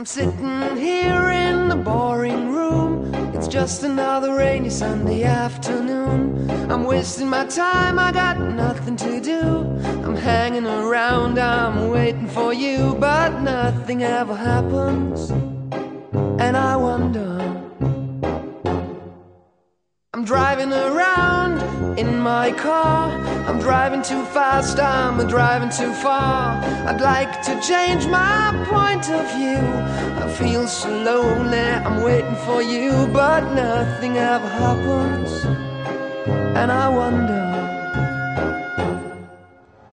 I'm sitting here in the boring room. It's just another rainy Sunday afternoon. I'm wasting my time, I got nothing to do. I'm hanging around, I'm waiting for you, but nothing ever happens. And I wonder. I'm driving around in my car. I'm driving too fast, I'm driving too far. I'd like to change my point of view. I feel so lonely, I'm waiting for you, but nothing ever happens. And I wonder.